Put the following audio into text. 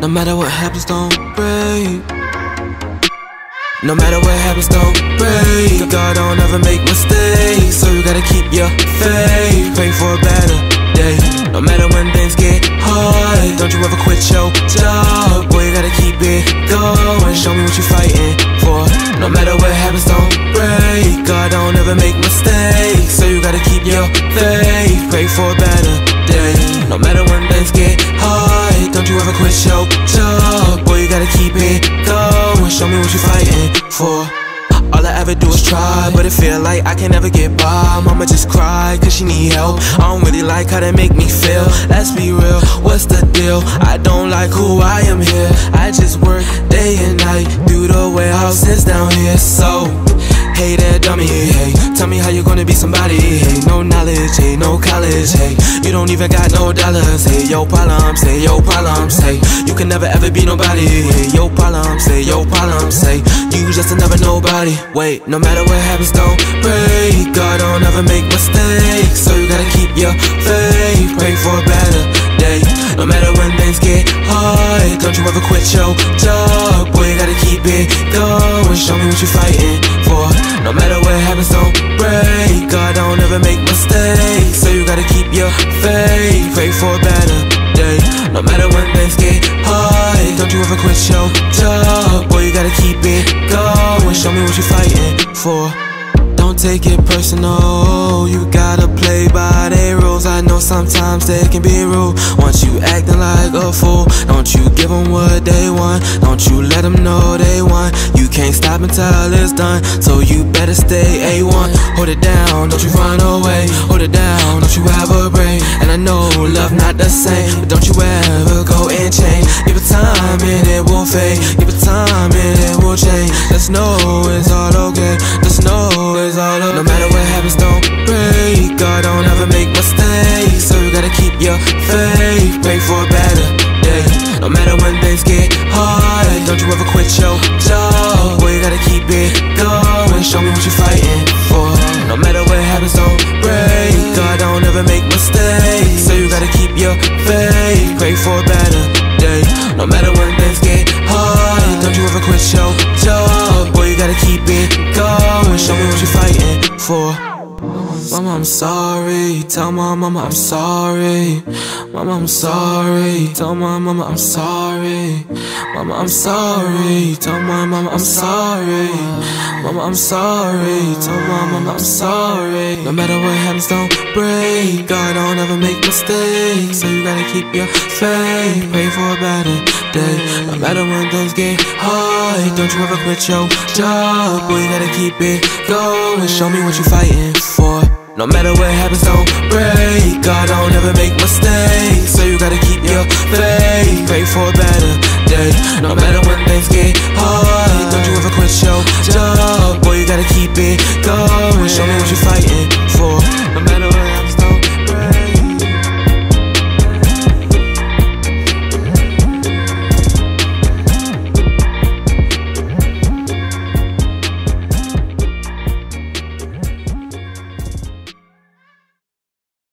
No matter what happens, don't break. No matter what happens, don't break. God don't ever make mistakes, so you gotta keep your faith. Pray for a better day. No matter when things get hard, don't you ever quit your job. Boy, you gotta keep it going. Show me what you're fighting for. No matter what happens, don't break. God don't ever make mistakes, so you gotta keep your faith. Pray for a better day. No matter when things get hard, don't you ever quit your job. Boy, you gotta keep it going. Show me what you're fighting for. All I ever do is try, but it feel like I can never get by. Mama just cry, cause she need help. I don't really like how they make me feel. Let's be real, what's the deal? I don't like who I am here. I just work college, hey. You don't even got no dollars, hey. Yo problems, hey, yo problems, hey. You can never ever be nobody, hey. Yo problems, hey, yo problems, hey. You just another nobody. Wait, no matter what happens, don't break. God don't ever make mistakes, so you gotta keep your faith. Pray for a better day. No matter when things get hard, don't you ever quit your job. Boy, you gotta keep it going. Show me what you're fighting for. No matter what happens, don't break. God don't ever make your job. Boy, you gotta keep it going. Show me what you're fighting for. Don't take it personal, you gotta play by their rules. I know sometimes they can be rude. Once you acting like a fool, don't you give them what they want. Don't you let them know they want. You can't stop until it's done, so you better stay A1. Hold it down, don't you run away. Hold it down, don't you have a break. And I know love not the same, but don't you ever go and change. Give it time and it will fade. Give it time and it will change. Just know it's all okay. Just know it's all okay. No matter what happens, don't break. God don't ever make mistakes, so you gotta keep your faith. Pray for a better day. No matter when things get hard, don't you ever quit your job. Boy, you gotta keep it going. Show me what you're fighting for. No matter what happens, don't break. God don't ever make mistakes, so you gotta keep your faith. Pray for a better day. No matter when get hard, don't you ever quit your job. Boy, you gotta keep it going. Show me what you're fighting for. Mama, I'm sorry. Tell my mama I'm sorry. Mama, I'm sorry. Tell my mama I'm sorry. Mama, I'm sorry. Tell my mama I'm sorry. Mama, I'm sorry. Tell mama I'm sorry. No matter what happens, don't break. God don't ever make mistakes, so you gotta keep your faith. Pray for a better day. No matter when things get hard, don't you ever quit your job. Boy, you gotta keep it going. Show me what you're fighting for. No matter what happens, don't break. God don't ever